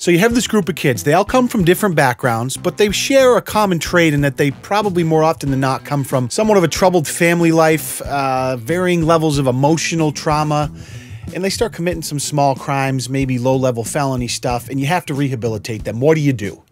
So you have this group of kids. They all come from different backgrounds, but they share a common trait in that they probably more often than not come from somewhat of a troubled family life, uh, varying levels of emotional trauma, and they start committing some small crimes, maybe low level felony stuff, and you have to rehabilitate them. What do you do?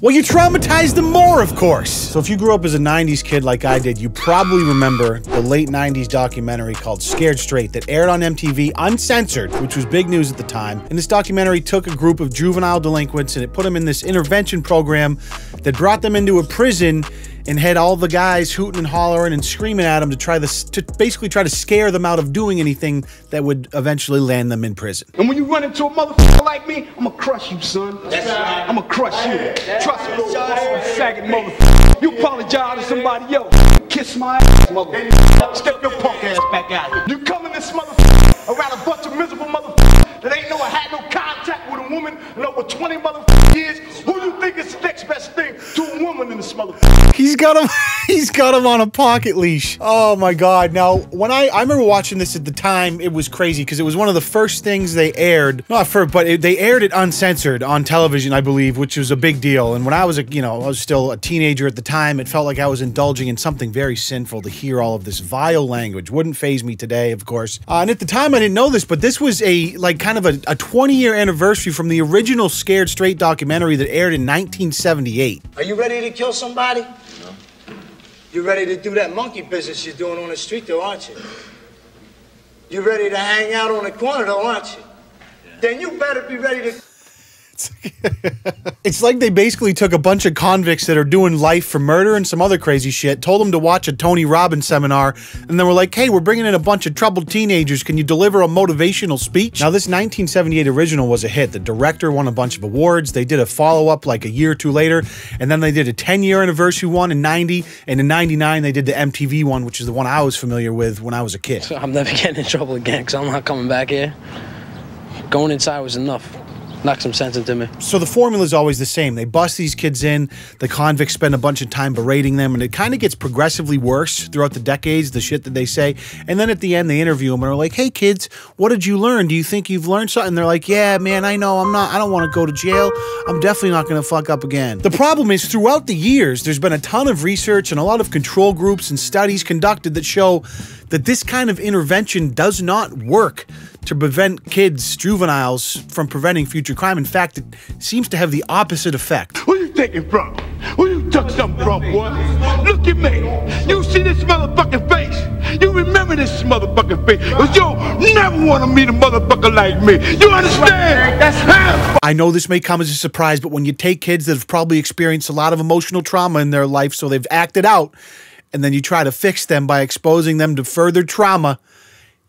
Well, you traumatize them more, of course. So if you grew up as a 90s kid like I did, you probably remember the late 90s documentary called Scared Straight that aired on MTV uncensored, which was big news at the time. And this documentary took a group of juvenile delinquents and it put them in this intervention program that brought them into a prison and had all the guys hooting and hollering and screaming at him to try this to basically try to scare them out of doing anything that would eventually land them in prison. And when you run into a motherfucker like me, I'm gonna crush you, son. That's right. I'm gonna crush you. Trust me, faggot motherfucker. You apologize to somebody else. Kiss my ass, motherfucker. Step your punk ass back out. You come in this motherfucker around a bunch of miserable motherfuckers that ain't know I had no contact with a woman in over 20 motherfucking years. Who you think is the next best thing to woman in this? He's got him. He's got him on a pocket leash. Oh my god! Now, when I I remember watching this at the time, it was crazy because it was one of the first things they aired. Not first, but it, they aired it uncensored on television, I believe, which was a big deal. And when I was a you know I was still a teenager at the time, it felt like I was indulging in something very sinful to hear all of this vile language. Wouldn't phase me today, of course. Uh, and at the time, I didn't know this, but this was a like kind of a, a 20 year anniversary from the original Scared Straight documentary that aired in 1978. Are you ready to kill somebody? No. You ready to do that monkey business you're doing on the street, though, aren't you? You're ready to hang out on the corner, though, aren't you? Then you better be ready to. It's like they basically took a bunch of convicts that are doing life for murder and some other crazy shit, told them to watch a Tony Robbins seminar, and then we're like, hey, we're bringing in a bunch of troubled teenagers. Can you deliver a motivational speech? Now, this 1978 original was a hit. The director won a bunch of awards. They did a follow up like a year or two later, and then they did a 10 year anniversary one in 90, and in 99, they did the MTV one, which is the one I was familiar with when I was a kid. So I'm never getting in trouble again because I'm not coming back here. Going inside was enough. Knock some sense into me. So the formula is always the same. They bust these kids in, the convicts spend a bunch of time berating them, and it kind of gets progressively worse throughout the decades, the shit that they say. And then at the end, they interview them and are like, hey, kids, what did you learn? Do you think you've learned something? And they're like, yeah, man, I know. I'm not, I don't want to go to jail. I'm definitely not going to fuck up again. The problem is, throughout the years, there's been a ton of research and a lot of control groups and studies conducted that show that this kind of intervention does not work to prevent kids, juveniles, from preventing future crime. In fact, it seems to have the opposite effect. Who you taking from? Who you took something from, boy? Look at me. You see this motherfucking face? You remember this motherfucking face? Cause you never want to meet a motherfucker like me. You understand? That's how. I know this may come as a surprise, but when you take kids that have probably experienced a lot of emotional trauma in their life, so they've acted out, and then you try to fix them by exposing them to further trauma,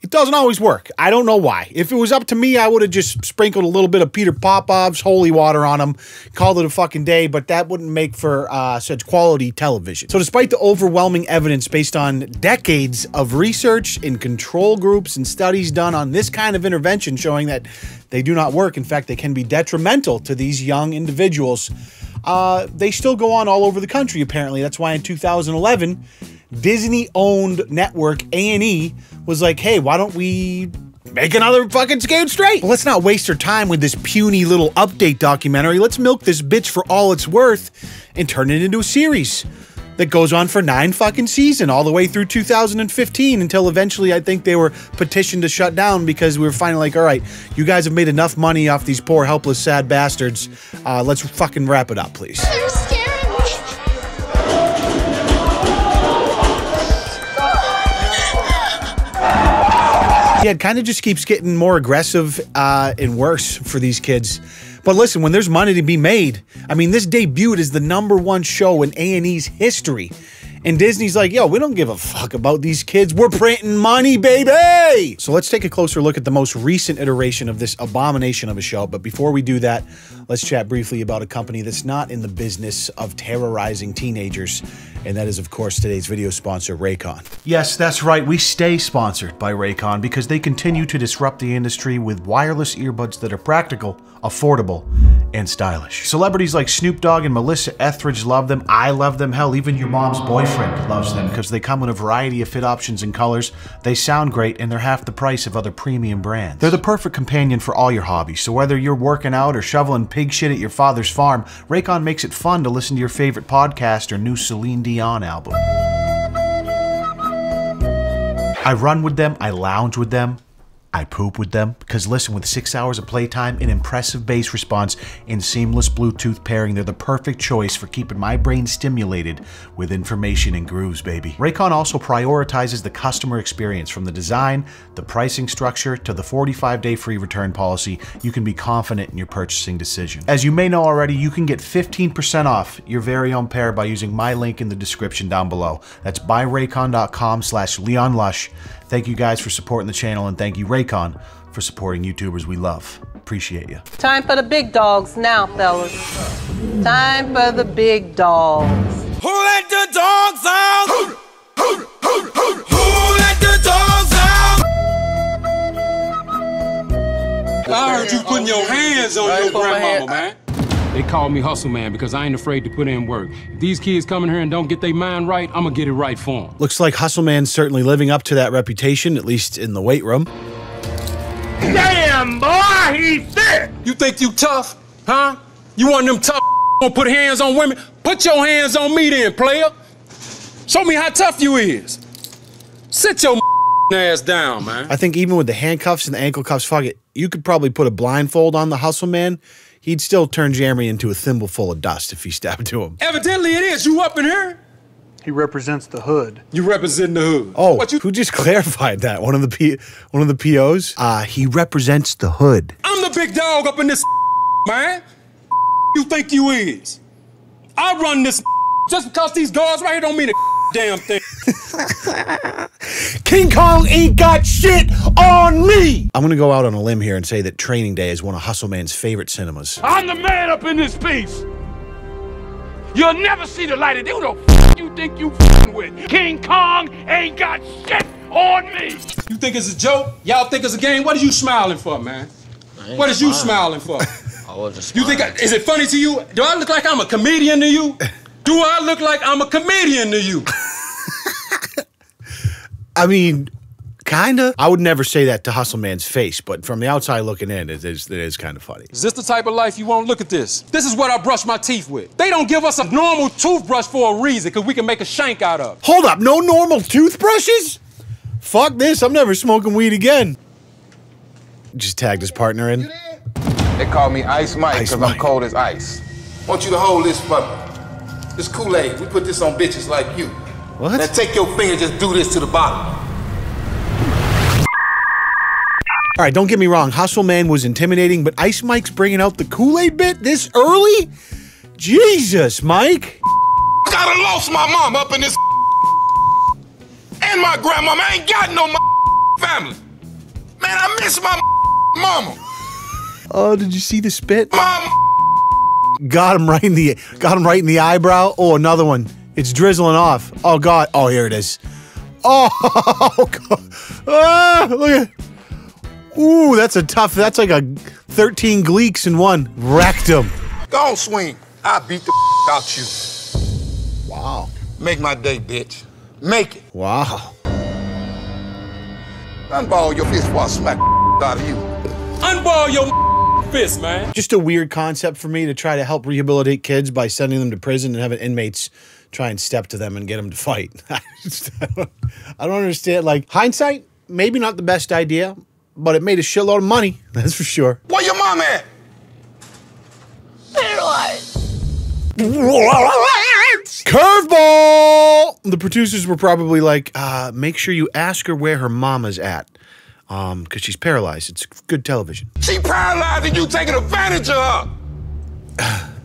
it doesn't always work. I don't know why. If it was up to me, I would have just sprinkled a little bit of Peter Popoff's holy water on them, called it a fucking day, but that wouldn't make for uh, such quality television. So, despite the overwhelming evidence based on decades of research in control groups and studies done on this kind of intervention showing that they do not work, in fact, they can be detrimental to these young individuals, uh, they still go on all over the country, apparently. That's why in 2011, Disney owned network A&E was like, hey, why don't we make another fucking Scared Straight? Let's not waste our time with this puny little update documentary. Let's milk this bitch for all it's worth and turn it into a series that goes on for nine fucking season all the way through 2015 until eventually I think they were petitioned to shut down because we were finally like, all right, you guys have made enough money off these poor, helpless, sad bastards. Uh, let's fucking wrap it up, please. Yeah, it kind of just keeps getting more aggressive uh, and worse for these kids. But listen, when there's money to be made, I mean, this debuted as the number one show in A&E's history. And Disney's like, yo, we don't give a fuck about these kids. We're printing money, baby. So let's take a closer look at the most recent iteration of this abomination of a show. But before we do that, let's chat briefly about a company that's not in the business of terrorizing teenagers. And that is, of course, today's video sponsor, Raycon. Yes, that's right. We stay sponsored by Raycon because they continue to disrupt the industry with wireless earbuds that are practical, affordable, and stylish. Celebrities like Snoop Dogg and Melissa Etheridge love them. I love them. Hell, even your mom's boyfriend loves them because they come in a variety of fit options and colors. They sound great and they're half the price of other premium brands. They're the perfect companion for all your hobbies. So whether you're working out or shoveling pig shit at your father's farm, Raycon makes it fun to listen to your favorite podcast or new Celine Dion album. I run with them, I lounge with them, I poop with them because listen, with six hours of playtime, an impressive bass response, and seamless Bluetooth pairing, they're the perfect choice for keeping my brain stimulated with information and grooves, baby. Raycon also prioritizes the customer experience from the design, the pricing structure, to the 45 day free return policy. You can be confident in your purchasing decision. As you may know already, you can get 15% off your very own pair by using my link in the description down below. That's buyraycon.com slash Leon Lush. Thank you guys for supporting the channel, and thank you, Raycon, for supporting YouTubers we love. Appreciate you. Time for the big dogs now, fellas. Time for the big dogs. Who let the dogs out? Who, who, who, who, who let the dogs out? I heard you putting your hands on your put grandmama, man. They call me Hustle Man because I ain't afraid to put in work. If these kids come in here and don't get their mind right, I'm gonna get it right for them. Looks like Hustle Man's certainly living up to that reputation, at least in the weight room. Damn, boy, he's thick. You think you tough, huh? You want them tough gonna put hands on women? Put your hands on me then, player. Show me how tough you is. Sit your ass down, man. I think even with the handcuffs and the ankle cuffs, fuck it, you could probably put a blindfold on the Hustleman. He'd still turn Jeremy into a thimble full of dust if he stepped to him. Evidently it is. You up in here? He represents the hood. You represent the hood. Oh, what you? who just clarified that? One of the P, one of the POs. Uh, he represents the hood. I'm the big dog up in this man. You think you is? I run this just because these guards right here don't mean a damn thing. King Kong ain't got shit on me. I'm gonna go out on a limb here and say that Training Day is one of Hustleman's favorite cinemas. I'm the man up in this piece. You'll never see the light of day. Who the f you think you f***ing with? King Kong ain't got shit on me. You think it's a joke? Y'all think it's a game? What are you smiling for, man? What is you smiling for? I wasn't You think I, is it funny to you? Do I look like I'm a comedian to you? Do I look like I'm a comedian to you? I mean, kinda. I would never say that to Hustle Man's face, but from the outside looking in, it is, it is kind of funny. Is this the type of life you want? Look at this. This is what I brush my teeth with. They don't give us a normal toothbrush for a reason, because we can make a shank out of. Hold up, no normal toothbrushes? Fuck this, I'm never smoking weed again. Just tagged his partner in. They call me Ice Mike Ice because Mike. I'm cold as ice. want you to hold this for me. This Kool-Aid, we put this on bitches like you. What? Now take your finger, just do this to the bottom. All right, don't get me wrong, Hustle Man was intimidating, but Ice Mike's bringing out the Kool-Aid bit this early? Jesus, Mike. Gotta lost my mom up in this and my grandmama. I ain't got no family. Man, I miss my mama. Oh, did you see the spit? Mom, Got him right in the got him right in the eyebrow. Oh, another one. It's drizzling off. Oh God. Oh, here it is. Oh, God. Ah, look at. Ooh, that's a tough. That's like a 13 gleeks in one. Wrecked him. go on swing. I beat the out you. Wow. Make my day, bitch. Make it. Wow. Unball your fist while I smack out of you. Unball your fist, man. Just a weird concept for me to try to help rehabilitate kids by sending them to prison and having inmates try and step to them and get them to fight. I, just, I, don't, I don't understand. Like hindsight, maybe not the best idea, but it made a shitload of money. That's for sure. Where your mom at? Curveball! The producers were probably like, uh, make sure you ask her where her mama's at. Um, because she's paralyzed. It's good television. She paralyzed and you taking advantage of her.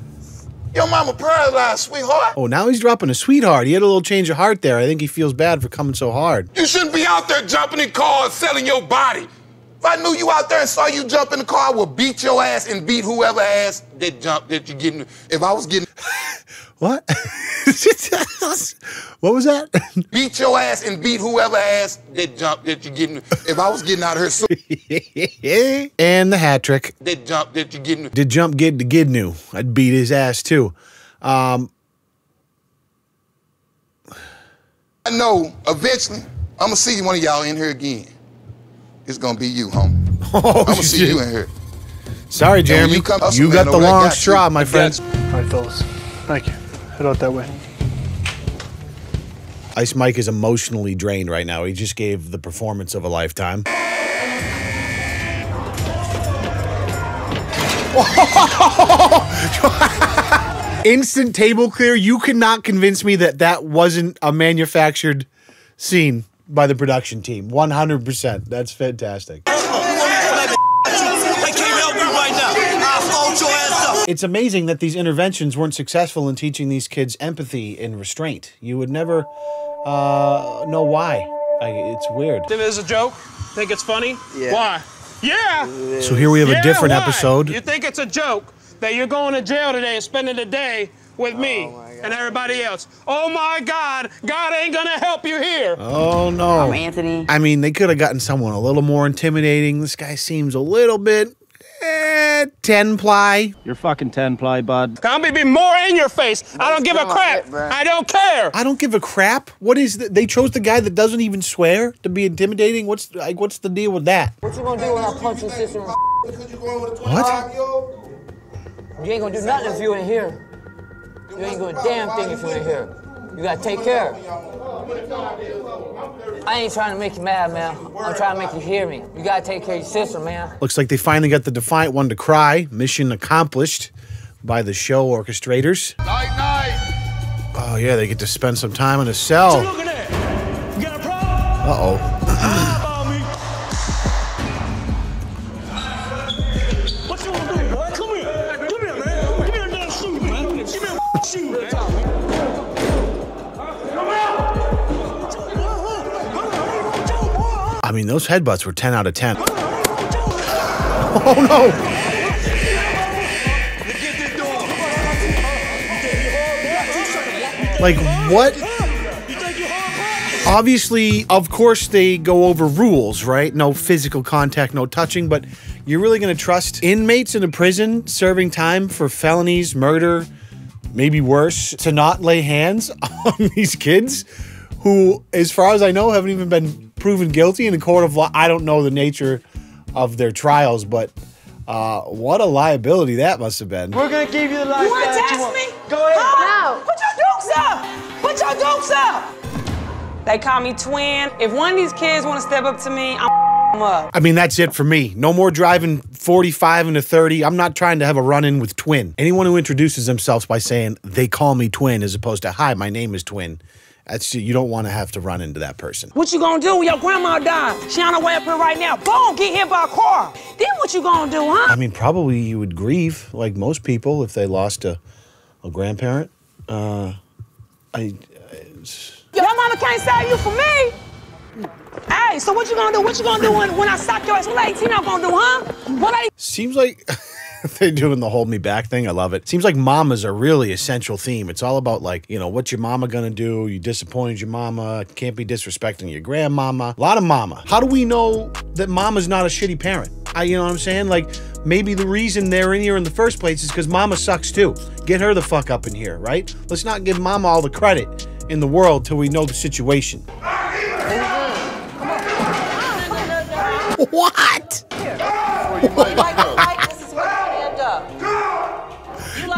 Your mama paralyzed, sweetheart. Oh, now he's dropping a sweetheart. He had a little change of heart there. I think he feels bad for coming so hard. You shouldn't be out there jumping in cars, selling your body. If I knew you out there and saw you jump in the car, I would beat your ass and beat whoever ass that jumped that you're getting. If I was getting, What? what was that? Beat your ass and beat whoever ass that jump that you getting. If I was getting out of here, so and the hat trick. that jump that you getting. Did jump get to Gidnu? I'd beat his ass too. Um, I know eventually I'm gonna see one of y'all in here again. It's gonna be you, homie. oh, I'm gonna see you in here. Sorry, Jeremy. you come- You got the long got you. straw, my friend. All right, fellas. Thank you. Head out that way. Ice Mike is emotionally drained right now. He just gave the performance of a lifetime. Instant table clear. You cannot convince me that that wasn't a manufactured scene by the production team. 100%. That's fantastic. It's amazing that these interventions weren't successful in teaching these kids empathy and restraint. You would never uh, know why. I, it's weird. Think it's a joke? Think it's funny? Yeah. Why? Yeah. So here we have a different why? episode. You think it's a joke that you're going to jail today and spending the day with me and everybody else? Oh my God, God ain't gonna help you here. Oh no. I'm Anthony. I mean, they could have gotten someone a little more intimidating. This guy seems a little bit eh, 10 ply. You're fucking 10 ply, bud. I'm gonna be more in your face. I don't give a crap. I don't care. I don't give a crap. What is the, they chose the guy that doesn't even swear to be intimidating? What's like what's the deal with that? What you gonna do when I punch your sister? in What? You ain't gonna do nothing if you ain't here. You ain't gonna do a damn thing if you ain't here. You gotta take care. I ain't trying to make you mad, man. I'm trying to make you hear me. You gotta take care of your sister, man. Looks like they finally got the Defiant one to cry. Mission accomplished by the show orchestrators. Night night. Oh yeah, they get to spend some time in a cell. What you looking at? You got a problem? Uh oh. What you gonna do, boy? Come here. Come here, man. Give me that damn shoe, man. mean, those headbutts were 10 out of 10. Oh no! Like, what? Obviously, of course, they go over rules, right? No physical contact, no touching, but you're really going to trust inmates in a prison serving time for felonies, murder, maybe worse, to not lay hands on these kids who, as far as I know, haven't even been proven guilty in a court of law. I don't know the nature of their trials, but uh, what a liability that must have been. We're gonna give you the life You wanna that test want. me? Go ahead. No. Put your dukes up. Put your dukes up. They call me twin. If one of these kids want to step up to me, I'm up. I mean, that's it for me. No more driving 45 into 30. I'm not trying to have a run in with Twin. Anyone who introduces themselves by saying they call me Twin as opposed to hi, my name is Twin, that's you don't want to have to run into that person. What you gonna do when your grandma dies? She on her way up here right now. Boom, get hit by a car. Then what you gonna do, huh? I mean, probably you would grieve like most people if they lost a, a grandparent. Uh, I, Your mama can't save you for me. Hey, so what you gonna do? What you gonna do when, when I sock your ass? What lady Tina gonna do, huh? What lady? Seems like they're doing the hold me back thing. I love it. Seems like mama's a really essential theme. It's all about like, you know, what's your mama gonna do? You disappointed your mama. Can't be disrespecting your grandmama. A lot of mama. How do we know that mama's not a shitty parent? I, you know what I'm saying? Like, maybe the reason they're in here in the first place is because mama sucks too. Get her the fuck up in here, right? Let's not give mama all the credit in the world till we know the situation. What?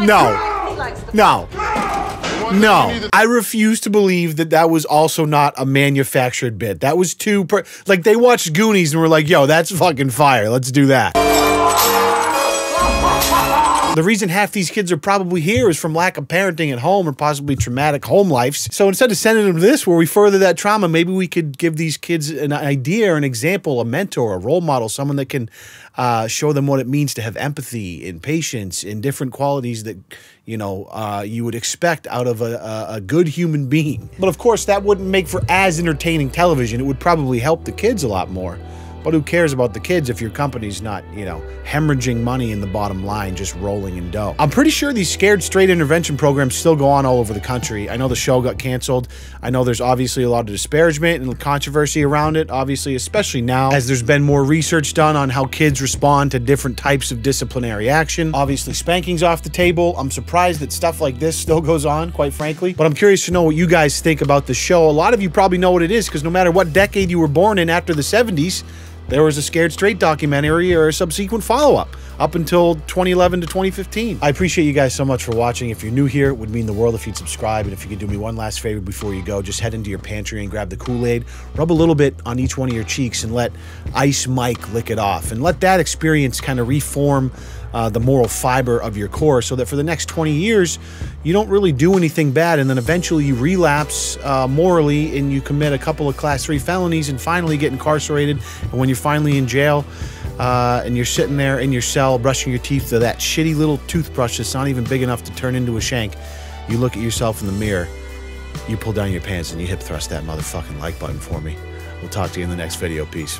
No. No. No. I refuse to believe that that was also not a manufactured bit. That was too like they watched Goonies and were like, "Yo, that's fucking fire. Let's do that." The reason half these kids are probably here is from lack of parenting at home or possibly traumatic home lives. So instead of sending them to this where we further that trauma, maybe we could give these kids an idea an example, a mentor, a role model, someone that can uh, show them what it means to have empathy and patience and different qualities that you know uh, you would expect out of a, a good human being. But of course, that wouldn't make for as entertaining television. It would probably help the kids a lot more But who cares about the kids if your company's not, you know, hemorrhaging money in the bottom line, just rolling in dough? I'm pretty sure these scared straight intervention programs still go on all over the country. I know the show got canceled. I know there's obviously a lot of disparagement and controversy around it, obviously, especially now as there's been more research done on how kids respond to different types of disciplinary action. Obviously, spanking's off the table. I'm surprised that stuff like this still goes on, quite frankly. But I'm curious to know what you guys think about the show. A lot of you probably know what it is because no matter what decade you were born in after the 70s, there was a Scared Straight documentary or a subsequent follow up up until 2011 to 2015. I appreciate you guys so much for watching. If you're new here, it would mean the world if you'd subscribe. And if you could do me one last favor before you go, just head into your pantry and grab the Kool Aid, rub a little bit on each one of your cheeks, and let Ice Mike lick it off. And let that experience kind of reform uh, the moral fiber of your core so that for the next 20 years, you don't really do anything bad. And then eventually you relapse uh, morally and you commit a couple of class three felonies and finally get incarcerated. And when you're finally in jail, uh, and you're sitting there in your cell brushing your teeth with that shitty little toothbrush that's not even big enough to turn into a shank, you look at yourself in the mirror, you pull down your pants, and you hip thrust that motherfucking like button for me. We'll talk to you in the next video. Peace.